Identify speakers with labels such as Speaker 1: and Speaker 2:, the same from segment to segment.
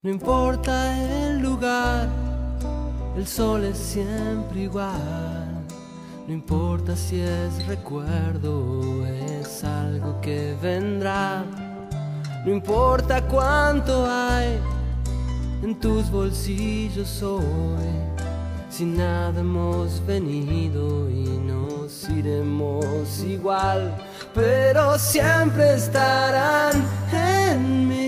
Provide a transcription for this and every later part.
Speaker 1: No importa el lugar, el sol es siempre igual. No importa si es recuerdo o es algo que vendrá. No importa cuánto hay en tus bolsillos hoy. Si nada hemos venido y nos iremos igual, pero siempre estarán en mí.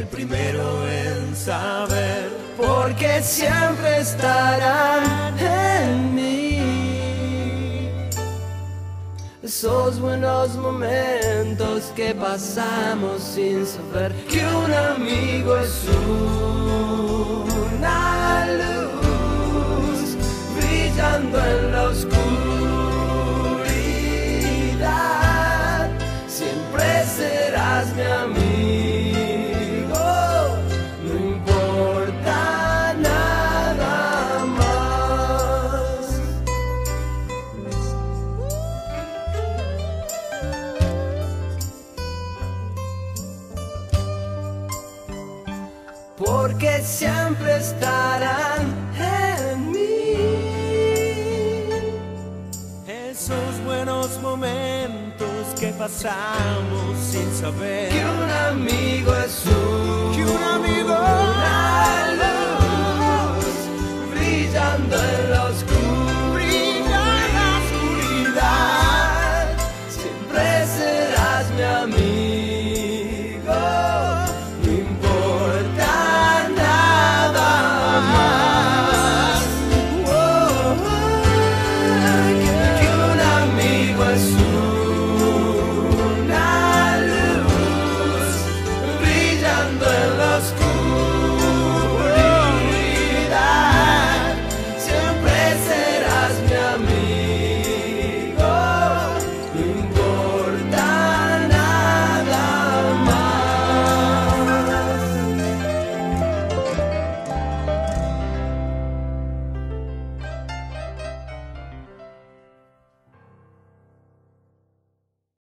Speaker 2: el primero en saber,
Speaker 1: porque siempre estarán en mí. Esos buenos momentos que pasamos sin saber que un amigo es una luz brillando en la oscuridad. Siempre serás mi amigo. Porque siempre estarán en mí.
Speaker 2: esos buenos momentos que pasamos sin saber.
Speaker 1: Que un amigo es un,
Speaker 2: Que un amigo-
Speaker 1: una luz brillando en la oscuridad. Siempre serás mi amigo.